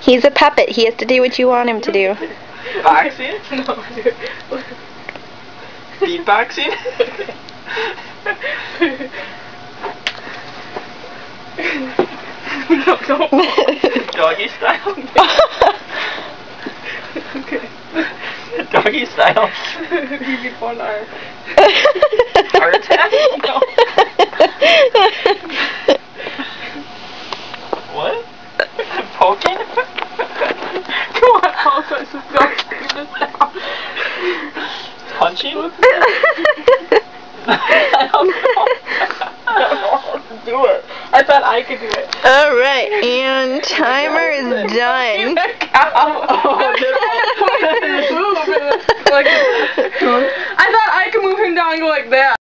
He's a puppet. He has to do what you want him to do. Boxing? no. Beatboxing? no, don't. Doggy style? okay. Doggy style? you get one arm. On, I'll try to don't do this now. Punching? I don't know. I don't know how to do it. I thought I could do it. Alright, and timer is done. I thought I could move him down and go like that.